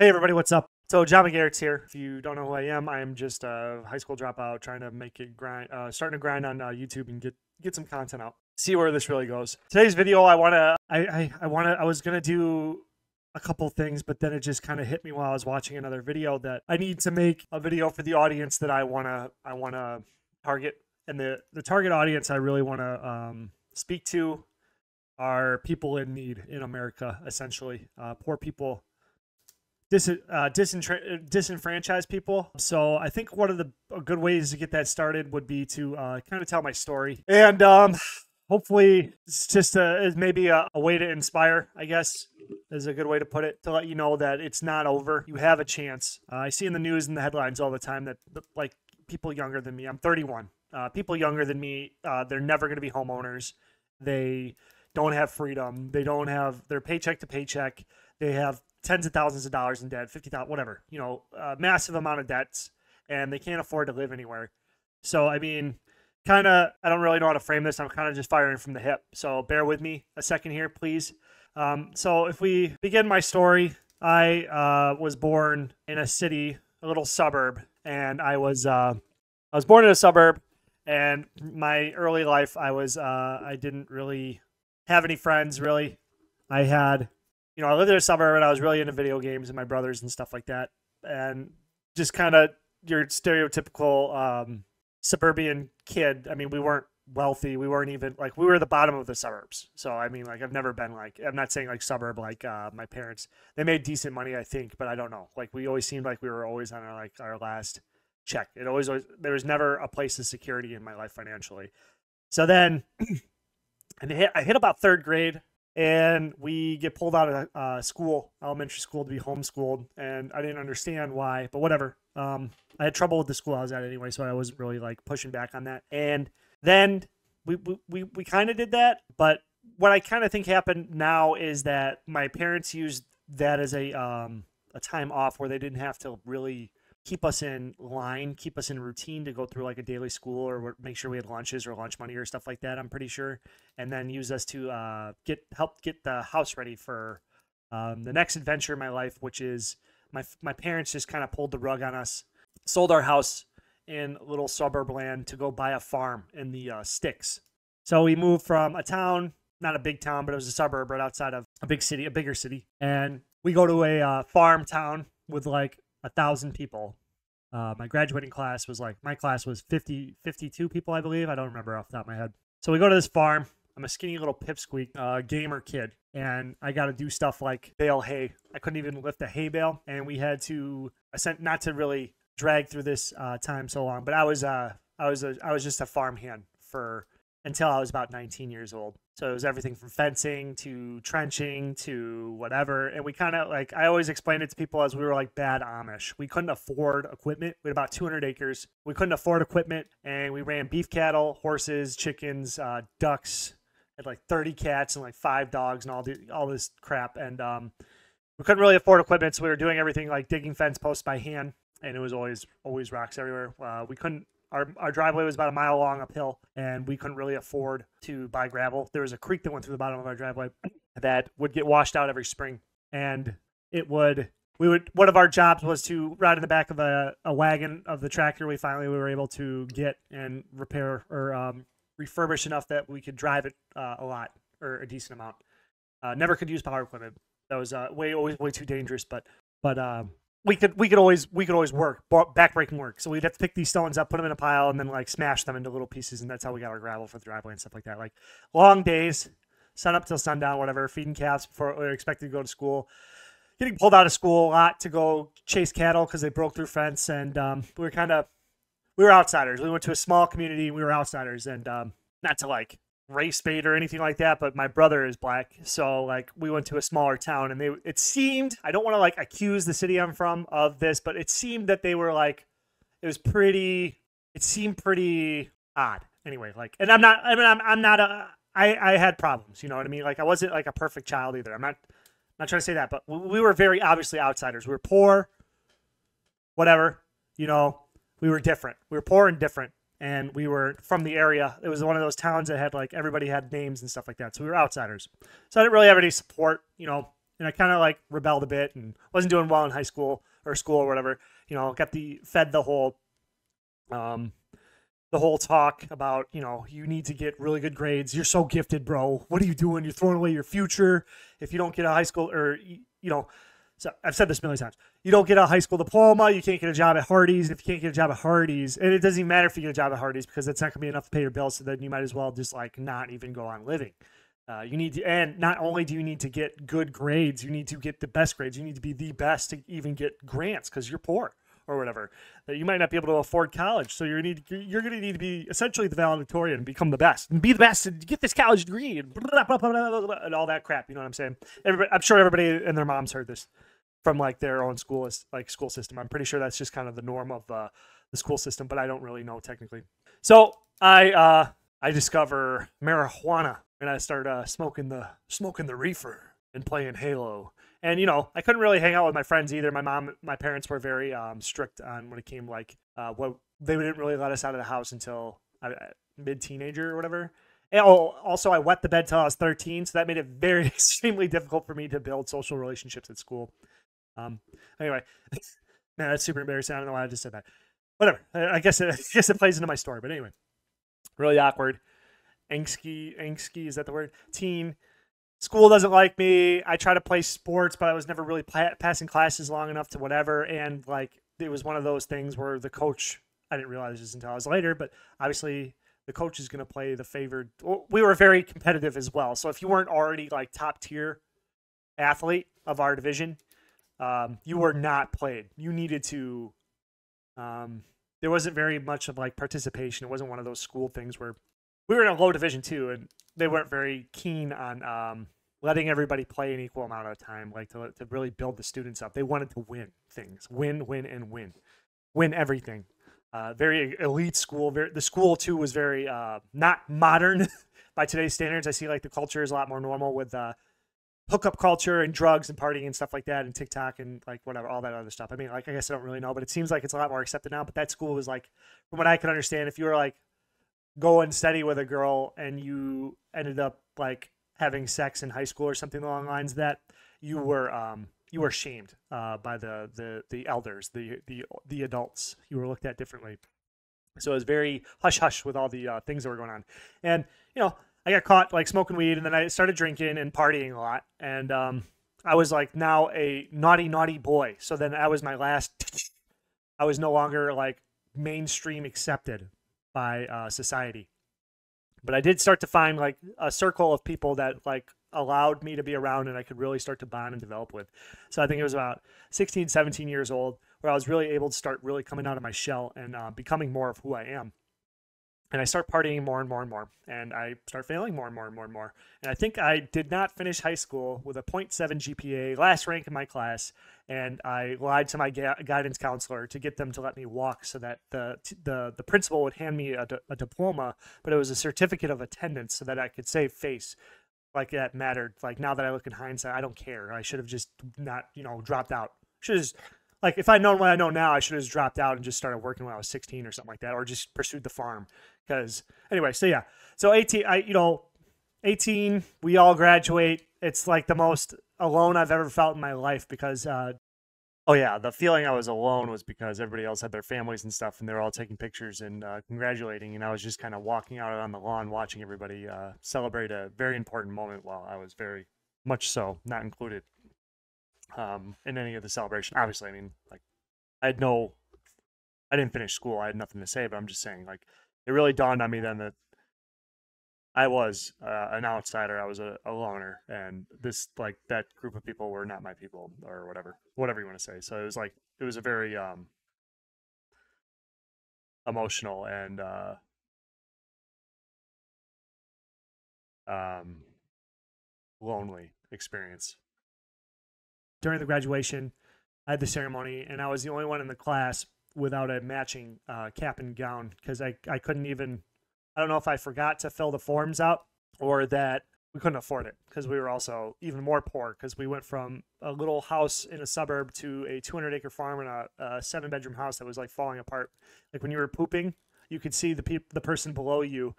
Hey everybody, what's up? So John McGarrett's here. If you don't know who I am, I am just a high school dropout trying to make it grind, uh, starting to grind on uh, YouTube and get get some content out. See where this really goes. Today's video, I wanna, I, I, I wanna, I was gonna do a couple things, but then it just kind of hit me while I was watching another video that I need to make a video for the audience that I wanna, I wanna target, and the the target audience I really wanna um, speak to are people in need in America, essentially, uh, poor people dis, uh, disenfra- disenfranchised people. So I think one of the good ways to get that started would be to uh, kind of tell my story, and um, hopefully it's just a, maybe a, a, way to inspire. I guess is a good way to put it to let you know that it's not over. You have a chance. Uh, I see in the news and the headlines all the time that like people younger than me. I'm 31. Uh, people younger than me, uh, they're never going to be homeowners. They don't have freedom. They don't have their paycheck to paycheck. They have tens of thousands of dollars in debt, fifty thousand, whatever, you know, a massive amount of debts, and they can't afford to live anywhere. So I mean, kind of, I don't really know how to frame this. I'm kind of just firing from the hip. So bear with me a second here, please. Um, so if we begin my story, I uh, was born in a city, a little suburb, and I was uh, I was born in a suburb. And my early life, I was uh, I didn't really have any friends. Really, I had you know, I lived in a suburb and I was really into video games and my brothers and stuff like that. And just kind of your stereotypical um, suburban kid. I mean, we weren't wealthy. We weren't even like we were the bottom of the suburbs. So I mean, like I've never been like I'm not saying like suburb like uh, my parents. They made decent money, I think, but I don't know. Like we always seemed like we were always on our like our last check. It always, always there was never a place of security in my life financially. So then, and hit, I hit about third grade and we get pulled out of uh, school, elementary school, to be homeschooled, and I didn't understand why, but whatever. Um, I had trouble with the school I was at anyway, so I wasn't really like pushing back on that. And then we we we, we kind of did that, but what I kind of think happened now is that my parents used that as a um, a time off where they didn't have to really keep us in line, keep us in routine to go through like a daily school or make sure we had lunches or lunch money or stuff like that. I'm pretty sure, and then use us to uh, get help get the house ready for um, the next adventure in my life, which is my my parents just kind of pulled the rug on us, sold our house in little suburb land to go buy a farm in the uh, sticks. So we moved from a town, not a big town, but it was a suburb right outside of a big city, a bigger city, and we go to a uh, farm town with like a thousand people. Uh, my graduating class was like my class was 50, 52 people, I believe. I don't remember off the top of my head. So we go to this farm. I'm a skinny little pipsqueak uh, gamer kid, and I got to do stuff like bale hay. I couldn't even lift a hay bale, and we had to sent not to really drag through this uh, time so long, but I was uh, I was a, I was just a farm hand for until I was about 19 years old. So it was everything from fencing to trenching to whatever. And we kind of like, I always explained it to people as we were like bad Amish. We couldn't afford equipment. We had about 200 acres. We couldn't afford equipment. And we ran beef cattle, horses, chickens, uh, ducks, had like 30 cats and like five dogs and all, the, all this crap. And um, we couldn't really afford equipment. So we were doing everything like digging fence posts by hand. And it was always, always rocks everywhere. Uh, we couldn't our, our driveway was about a mile long uphill, and we couldn't really afford to buy gravel. There was a creek that went through the bottom of our driveway that would get washed out every spring, and it would we would one of our jobs was to ride in the back of a, a wagon of the tractor we finally we were able to get and repair or um, refurbish enough that we could drive it uh, a lot or a decent amount. Uh, never could use power equipment. That was uh, way always way too dangerous. But but um, we could we could always we could always work backbreaking work. So we'd have to pick these stones up, put them in a pile, and then like smash them into little pieces, and that's how we got our gravel for the driveway and stuff like that. Like long days, sun up till sundown, whatever, feeding calves before we were expected to go to school. Getting pulled out of school a lot to go chase cattle because they broke through fence, and um, we were kind of we were outsiders. We went to a small community, we were outsiders, and um, not to like race bait or anything like that, but my brother is black. So like we went to a smaller town and they it seemed I don't want to like accuse the city I'm from of this, but it seemed that they were like it was pretty it seemed pretty odd. Anyway, like and I'm not I mean I'm I'm not a I I had problems, you know what I mean? Like I wasn't like a perfect child either. I'm not not trying to say that, but we were very obviously outsiders. We were poor, whatever, you know, we were different. We were poor and different and we were from the area. It was one of those towns that had like everybody had names and stuff like that. So we were outsiders. So I didn't really have any support, you know, and I kind of like rebelled a bit and wasn't doing well in high school or school or whatever. You know, got the fed the whole um the whole talk about, you know, you need to get really good grades. You're so gifted, bro. What are you doing? You're throwing away your future if you don't get a high school or you know, so I've said this a million times. You don't get a high school diploma, you can't get a job at Hardee's. If you can't get a job at Hardee's, and it doesn't even matter if you get a job at Hardee's because it's not gonna be enough to pay your bills. So then you might as well just like not even go on living. Uh, you need to, and not only do you need to get good grades, you need to get the best grades. You need to be the best to even get grants because you're poor or whatever. That you might not be able to afford college, so you're need you're going to need to be essentially the valedictorian and become the best and be the best and get this college degree and blah, blah, blah, and all that crap. You know what I'm saying? Everybody, I'm sure everybody and their moms heard this from like their own school like school system. I'm pretty sure that's just kind of the norm of uh, the school system, but I don't really know technically. So I uh, I discover marijuana and I start uh, smoking the smoking the reefer and playing Halo. And you know, I couldn't really hang out with my friends either. My mom, my parents were very um, strict on when it came like uh, what they didn't really let us out of the house until uh, mid teenager or whatever. And oh, also, I wet the bed till I was 13, so that made it very extremely difficult for me to build social relationships at school. Um, anyway, man, that's super embarrassing. I don't know why I just said that. Whatever. I guess it, I guess it plays into my story. But anyway, really awkward angsty, angsty is that the word? Teen. School doesn't like me. I try to play sports, but I was never really pa- passing classes long enough to whatever. And like, it was one of those things where the coach, I didn't realize this until I was later, but obviously the coach is going to play the favored. We were very competitive as well. So if you weren't already like top tier athlete of our division, um, you were not played. You needed to. Um, there wasn't very much of like participation. It wasn't one of those school things where we were in a low division too, and they weren't very keen on um, letting everybody play an equal amount of time, like to to really build the students up. They wanted to win things, win, win, and win, win everything. Uh, very elite school. Very, the school too was very uh, not modern by today's standards. I see like the culture is a lot more normal with uh, hookup culture and drugs and partying and stuff like that, and TikTok and like whatever, all that other stuff. I mean, like I guess I don't really know, but it seems like it's a lot more accepted now. But that school was like, from what I can understand, if you were like going steady with a girl and you ended up like having sex in high school or something along the lines of that, you were um, you were shamed uh, by the, the the elders, the the the adults. You were looked at differently. So it was very hush hush with all the uh, things that were going on, and you know I got caught like smoking weed, and then I started drinking and partying a lot, and um, I was like now a naughty naughty boy. So then that was my last. I was no longer like mainstream accepted by uh, society. But I did start to find like a circle of people that like allowed me to be around and I could really start to bond and develop with. So I think it was about 16, 17 years old where I was really able to start really coming out of my shell and uh, becoming more of who I am and I start partying more and more and more, and I start failing more and more and more and more. And I think I did not finish high school with a 0.7 GPA, last rank in my class, and I lied to my ga- guidance counselor to get them to let me walk, so that the the the principal would hand me a, a diploma, but it was a certificate of attendance, so that I could save face. Like that mattered. Like now that I look in hindsight, I don't care. I should have just not, you know, dropped out. Should have like if I'd known what I know now, I should have just dropped out and just started working when I was 16 or something like that, or just pursued the farm. Because anyway, so yeah, so 18, I you know, 18, we all graduate. It's like the most alone I've ever felt in my life because, uh, oh yeah, the feeling I was alone was because everybody else had their families and stuff, and they're all taking pictures and uh, congratulating, and I was just kind of walking out on the lawn watching everybody uh, celebrate a very important moment while I was very much so not included um, in any of the celebration. Obviously, I mean, like, I had no, I didn't finish school. I had nothing to say, but I'm just saying, like, it really dawned on me then that I was uh, an outsider. I was a, a, loner, and this, like, that group of people were not my people, or whatever, whatever you want to say. So it was like, it was a very um, emotional and uh, um, lonely experience during the graduation, I had the ceremony, and I was the only one in the class without a matching uh, cap and gown because I, I couldn't even, I don't know if I forgot to fill the forms out or that we couldn't afford it because we were also even more poor because we went from a little house in a suburb to a 200 acre farm and a, a seven bedroom house that was like falling apart. Like when you were pooping, you could see the pe- the person below you.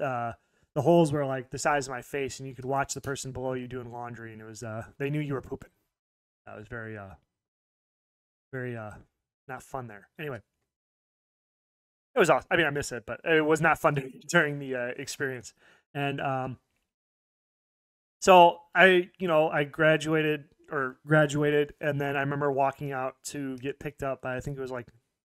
Uh, the holes were like the size of my face, and you could watch the person below you doing laundry, and it was uh, they knew you were pooping. That was very uh, very uh, not fun there. Anyway, it was awesome. I mean, I miss it, but it was not fun to, during the uh, experience. And um, so I, you know, I graduated or graduated, and then I remember walking out to get picked up by I think it was like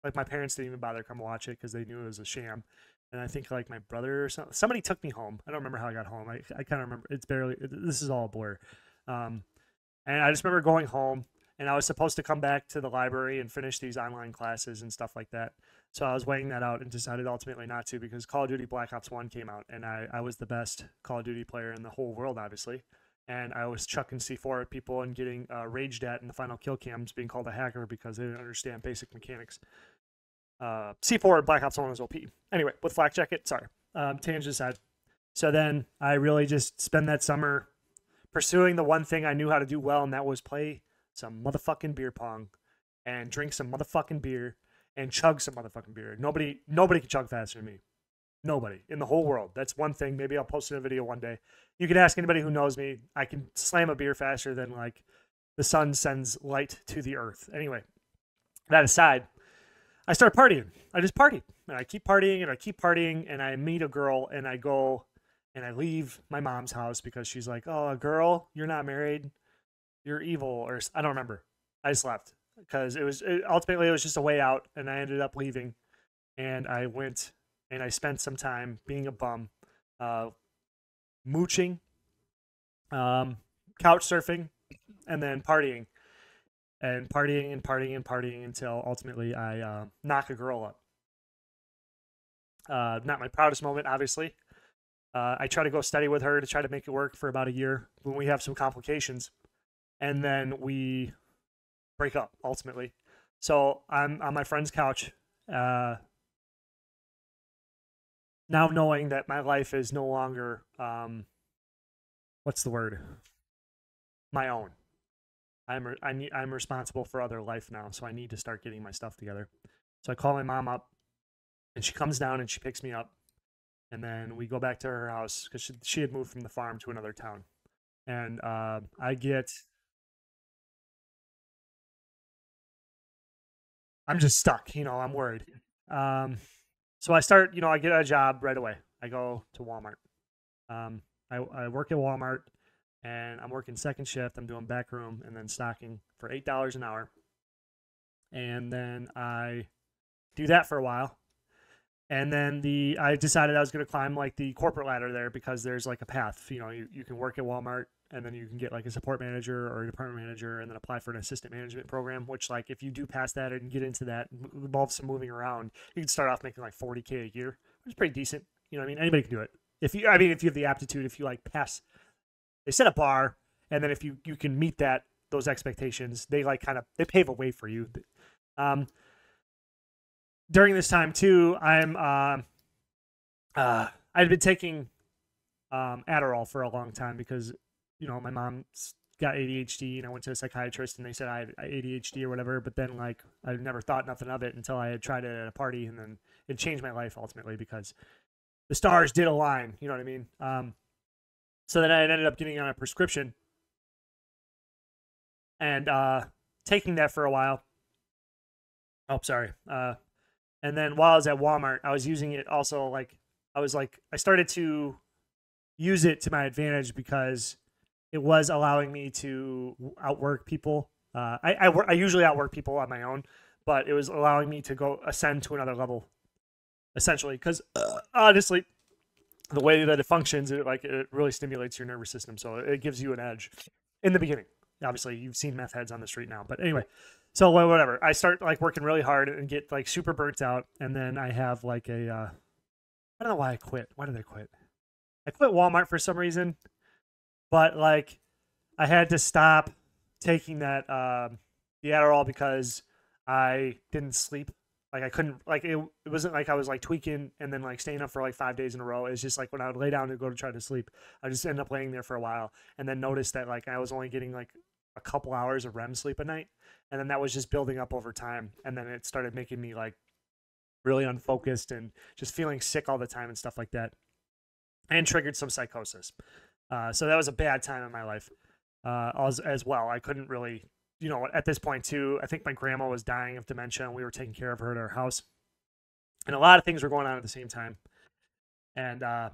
like my parents didn't even bother to come watch it because they knew it was a sham. And I think like my brother or something, somebody took me home. I don't remember how I got home. I, I kind of remember it's barely. It, this is all a blur. Um, and I just remember going home, and I was supposed to come back to the library and finish these online classes and stuff like that. So I was weighing that out and decided ultimately not to because Call of Duty Black Ops 1 came out and I, I was the best Call of Duty player in the whole world, obviously. And I was chucking C4 at people and getting uh, raged at in the final kill cams, being called a hacker because they didn't understand basic mechanics. Uh, C4 and Black Ops 1 was OP. Anyway, with Flak Jacket, sorry, um, tangent aside. So then I really just spent that summer pursuing the one thing I knew how to do well, and that was play some motherfucking beer pong and drink some motherfucking beer and chug some motherfucking beer. Nobody nobody can chug faster than me. Nobody in the whole world. That's one thing. Maybe I'll post in a video one day. You can ask anybody who knows me. I can slam a beer faster than like the sun sends light to the earth. Anyway, that aside, I start partying. I just party. And I keep partying and I keep partying and I meet a girl and I go and I leave my mom's house because she's like, "Oh, girl, you're not married. You're evil." Or I don't remember. I just left because it was it, ultimately it was just a way out, and I ended up leaving, and I went and I spent some time being a bum, uh, mooching, um, couch surfing, and then partying, and partying and partying and partying until ultimately I uh, knock a girl up. Uh, not my proudest moment, obviously. Uh, I try to go steady with her to try to make it work for about a year when we have some complications, and then we break up ultimately. So I'm on my friend's couch, uh, now knowing that my life is no longer, um, what's the word? My own. I'm re- I need, I'm responsible for other life now, so I need to start getting my stuff together. So I call my mom up, and she comes down and she picks me up, and then we go back to her house because she, she had moved from the farm to another town, and uh, I get I'm just stuck. You know, I'm worried. Um, so I start. You know, I get a job right away. I go to Walmart. Um, I, I work at Walmart, and I'm working second shift. I'm doing back room and then stocking for eight dollars an hour. And then I do that for a while, and then the I decided I was going to climb like the corporate ladder there because there's like a path. You know, you, you can work at Walmart and then you can get like a support manager or a department manager and then apply for an assistant management program which like if you do pass that and get into that involves some moving around you can start off making like 40k a year which is pretty decent. You know i mean? Anybody can do it. If you i mean if you have the aptitude if you like pass they set a bar and then if you you can meet that those expectations they like kind of they pave a way for you. Um during this time too i'm uh uh i'd been taking um adderall for a long time because you know, my mom's got ADHD and I went to a psychiatrist and they said I had ADHD or whatever, but then like I never thought nothing of it until I had tried it at a party and then it changed my life ultimately because the stars did align, you know what I mean? Um, so then I ended up getting on a prescription and uh, taking that for a while. Oh, sorry. Uh, and then while I was at Walmart, I was using it also like I was like I started to use it to my advantage because it was allowing me to outwork people. Uh, I, I, I usually outwork people on my own, but it was allowing me to go ascend to another level, essentially. Because uh, honestly, the way that it functions, it like it really stimulates your nervous system, so it gives you an edge in the beginning. Obviously, you've seen meth heads on the street now, but anyway, so whatever. I start like working really hard and get like super burnt out, and then I have like a uh, I don't know why I quit. Why did I quit? I quit Walmart for some reason but like I had to stop taking that um, the Adderall because I didn't sleep. Like I couldn't like it, it wasn't like I was like tweaking and then like staying up for like five days in a row. It's just like when I would lay down to go to try to sleep, I just end up laying there for a while and then notice that like I was only getting like a couple hours of REM sleep a night. And then that was just building up over time. And then it started making me like really unfocused and just feeling sick all the time and stuff like that. and triggered some psychosis. Uh, so that was a bad time in my life uh, as, as well. I couldn't really, you know, at this point too, I think my grandma was dying of dementia and we were taking care of her at our house. And a lot of things were going on at the same time. And uh,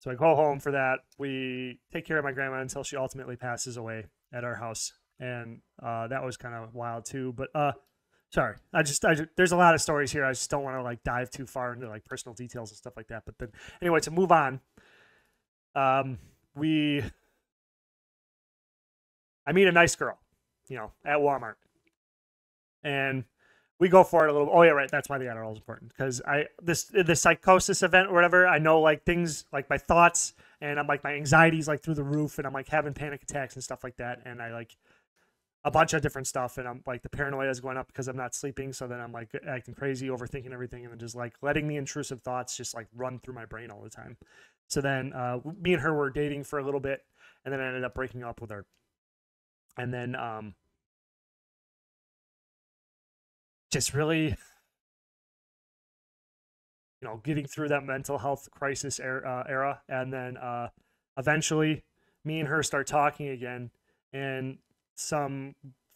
so I go home for that. We take care of my grandma until she ultimately passes away at our house. And uh, that was kind of wild too. But uh, sorry, I just, I just, there's a lot of stories here. I just don't want to like dive too far into like personal details and stuff like that. But then anyway, to move on, um, we I meet a nice girl, you know, at Walmart. And we go for it a little. Oh yeah, right. That's why the Adderall is important because I this the psychosis event or whatever. I know like things like my thoughts and I'm like my anxiety's like through the roof and I'm like having panic attacks and stuff like that. And I like a bunch of different stuff and I'm like the paranoia is going up because I'm not sleeping. So then I'm like acting crazy, overthinking everything, and then just like letting the intrusive thoughts just like run through my brain all the time. So then uh, me and her were dating for a little bit, and then I ended up breaking up with her and then um, just really you know getting through that mental health crisis era, uh, era. and then uh, eventually me and her start talking again and some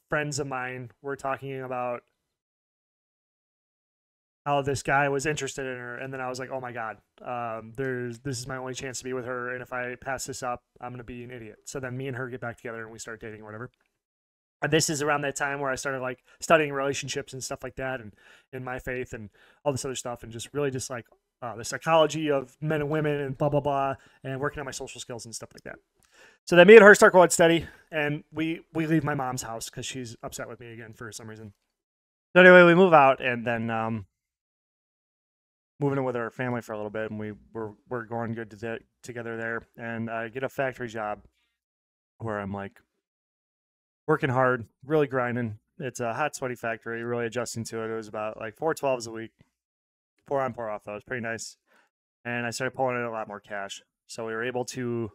friends of mine were talking about how this guy was interested in her and then i was like oh my god um, there's this is my only chance to be with her and if i pass this up i'm going to be an idiot so then me and her get back together and we start dating or whatever this is around that time where i started like studying relationships and stuff like that and in my faith and all this other stuff and just really just like uh, the psychology of men and women and blah blah blah and working on my social skills and stuff like that so then me and her start going steady and we we leave my mom's house because she's upset with me again for some reason so anyway we move out and then um moving in with our family for a little bit, and we were we're going good to together there. And I get a factory job where I'm like working hard, really grinding. It's a hot, sweaty factory. Really adjusting to it. It was about like four twelves a week, pour on, pour off. That was pretty nice. And I started pulling in a lot more cash, so we were able to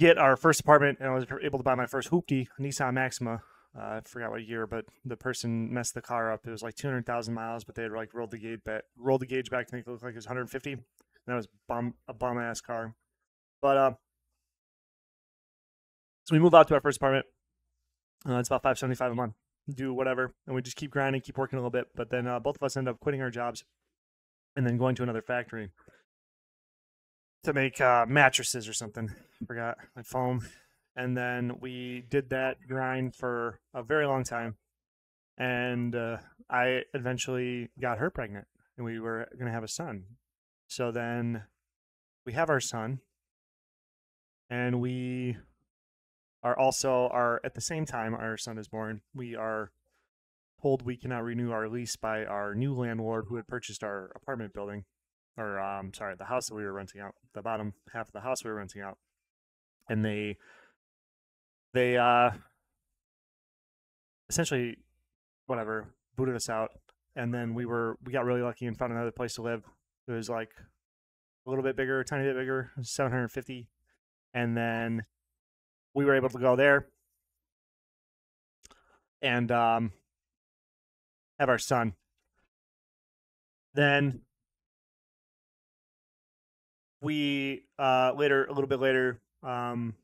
get our first apartment, and I was able to buy my first hoopty, Nissan Maxima, uh, I forgot what year, but the person messed the car up. It was like 200,000 miles, but they had like rolled the gauge back, rolled the gauge back to make it look like it was 150. And that was bum, a bum ass car. But uh, so we move out to our first apartment. Uh, it's about 575 a month. Do whatever, and we just keep grinding, keep working a little bit. But then uh, both of us end up quitting our jobs, and then going to another factory to make uh, mattresses or something. Forgot like foam and then we did that grind for a very long time and uh, i eventually got her pregnant and we were going to have a son so then we have our son and we are also are at the same time our son is born we are told we cannot renew our lease by our new landlord who had purchased our apartment building or um sorry the house that we were renting out the bottom half of the house we were renting out. And they they uh essentially whatever booted us out. And then we were we got really lucky and found another place to live. It was like a little bit bigger a tiny bit bigger 750 and then we were able to go there and um have our son then we uh later a little bit later um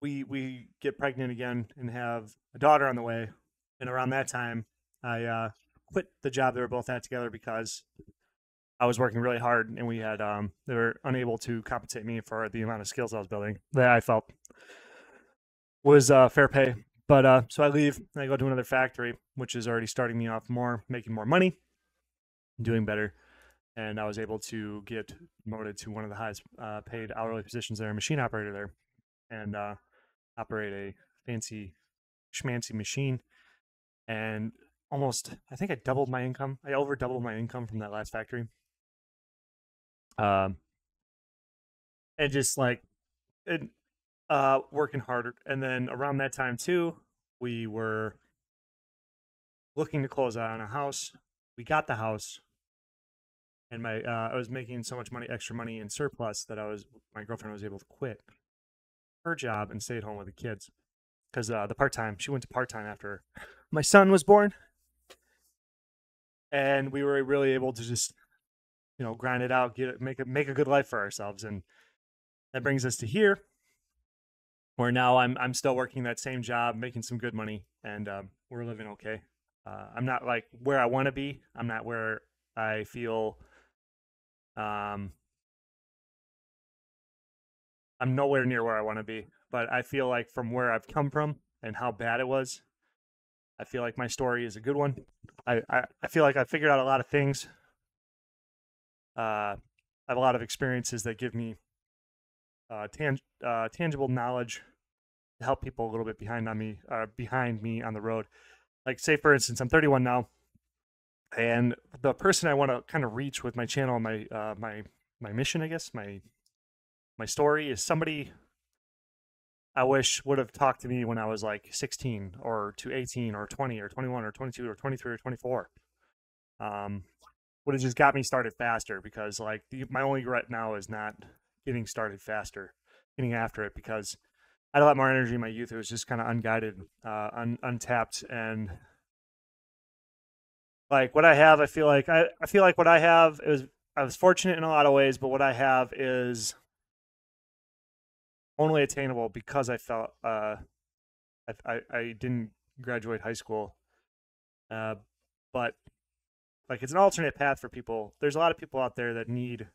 we we get pregnant again and have a daughter on the way. And around that time, I uh, quit the job they were both at together because I was working really hard and we had um, they were unable to compensate me for the amount of skills I was building that I felt was uh, fair pay. But uh, so I leave and I go to another factory, which is already starting me off more, making more money, doing better. And I was able to get promoted to one of the highest uh, paid hourly positions there, machine operator there. And uh, operate a fancy schmancy machine and almost i think i doubled my income i over doubled my income from that last factory um and just like it, uh working harder and then around that time too we were looking to close out on a house. We got the house. And my uh, i was making so much money extra money in surplus that i was my girlfriend was able to quit her job and stay at home with the kids. Because uh, the part time she went to part time after my son was born, and we were really able to just you know, grind it out, get it, make it, make a good life for ourselves. And that brings us to here, where now I'm I'm still working that same job, making some good money, and um, we're living okay. Uh, I'm not like where I want to be. I'm not where I feel. Um, I'm nowhere near where I want to be, but I feel like from where I've come from and how bad it was, I feel like my story is a good one. I, I, I feel like I figured out a lot of things. Uh, I have a lot of experiences that give me uh, uh, tangible knowledge to help people a little bit behind on me, uh, behind me on the road. Like, say for instance, I'm 31 now, and the person I want to kind of reach with my channel, my uh, my my mission, I guess, my my story is somebody I wish would have talked to me when I was like 16 or to 18 or 20 or 21 or 22 or 23 or 24. Um, would have just got me started faster because like the, my only regret now is not getting started faster, getting after it because I had a lot more energy in my youth. It was just kind of unguided, uh, un, untapped, and like what I have, I feel like I, I feel like what I have is I was fortunate in a lot of ways, but what I have is only attainable because I felt uh, I, I, I didn't graduate high school. Uh, but like it's an alternate path for people. There's a lot of people out there that need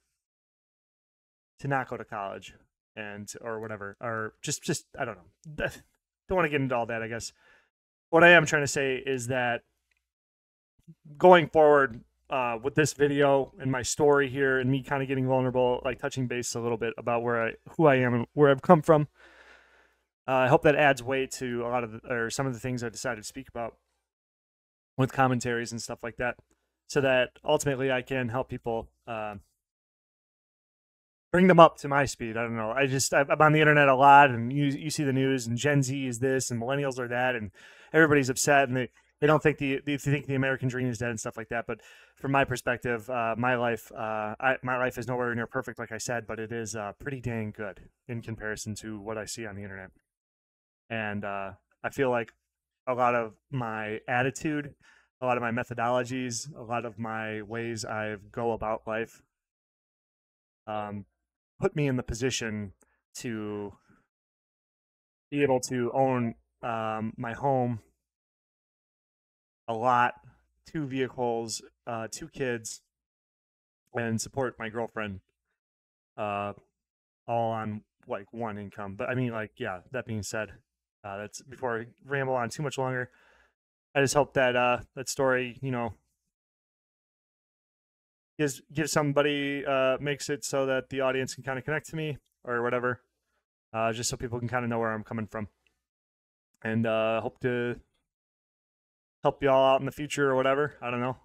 to not go to college and or whatever or just just I don't know. Don't want to get into all that. I guess what I am trying to say is that going forward, uh, with this video and my story here and me kind of getting vulnerable, like touching base a little bit about where I, who I am and where I've come from. Uh, I hope that adds weight to a lot of the, or some of the things I decided to speak about with commentaries and stuff like that, so that ultimately I can help people uh, bring them up to my speed. I don't know. I just I'm on the internet a lot, and you you see the news, and Gen Z is this, and millennials are that, and everybody's upset, and they they don't think the they think the American dream is dead and stuff like that. But from my perspective, uh, my life, uh, I, my life is nowhere near perfect, like I said, but it is uh, pretty dang good in comparison to what I see on the internet. And uh, I feel like a lot of my attitude, a lot of my methodologies, a lot of my ways I go about life, um, put me in the position to be able to own um, my home a lot, two vehicles, uh, two kids, and support my girlfriend, uh, all on like one income. But I mean, like, yeah. That being said, uh, that's before I ramble on too much longer. I just hope that uh, that story, you know, gives gives somebody uh, makes it so that the audience can kind of connect to me or whatever, uh, just so people can kind of know where I'm coming from. And uh, hope to help y'all out in the future or whatever. I don't know.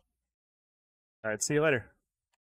All right, see you later.